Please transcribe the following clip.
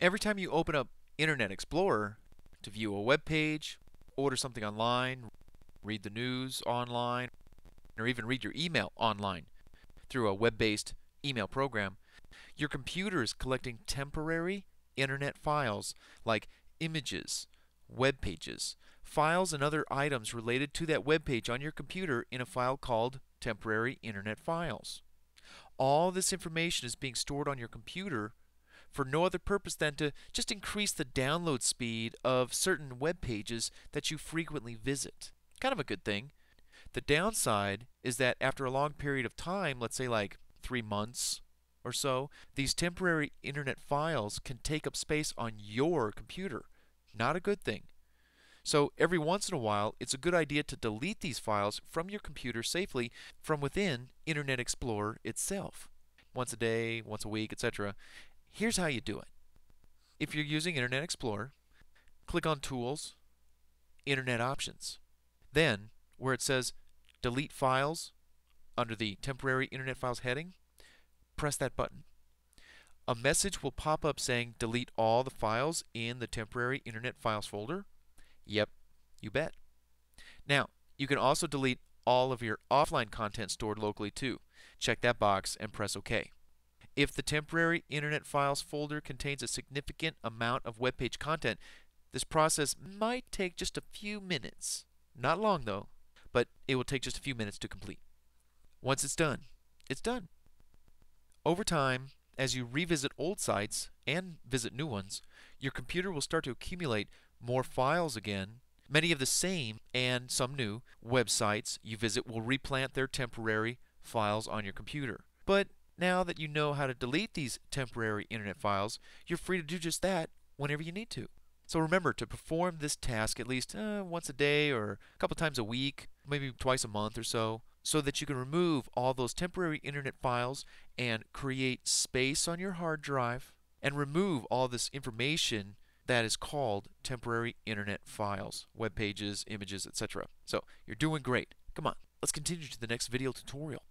Every time you open up Internet Explorer to view a web page, order something online, read the news online, or even read your email online through a web based email program, your computer is collecting temporary internet files like images, web pages, files, and other items related to that web page on your computer in a file called temporary internet files. All this information is being stored on your computer for no other purpose than to just increase the download speed of certain web pages that you frequently visit. Kind of a good thing. The downside is that after a long period of time, let's say like three months or so, these temporary internet files can take up space on your computer. Not a good thing. So every once in a while, it's a good idea to delete these files from your computer safely from within Internet Explorer itself. Once a day, once a week, etc. Here's how you do it. If you're using Internet Explorer, click on Tools, Internet Options. Then, where it says Delete Files under the Temporary Internet Files heading, press that button. A message will pop up saying delete all the files in the temporary Internet Files folder. Yep, you bet. Now, you can also delete all of your offline content stored locally too. Check that box and press OK. If the temporary Internet Files folder contains a significant amount of web page content, this process might take just a few minutes. Not long though, but it will take just a few minutes to complete. Once it's done, it's done. Over time, as you revisit old sites and visit new ones, your computer will start to accumulate more files again. Many of the same and some new websites you visit will replant their temporary files on your computer. But now that you know how to delete these temporary internet files, you're free to do just that whenever you need to. So remember to perform this task at least uh, once a day or a couple times a week, maybe twice a month or so so that you can remove all those temporary internet files and create space on your hard drive and remove all this information that is called temporary internet files, web pages, images, etc. So you're doing great. Come on, let's continue to the next video tutorial.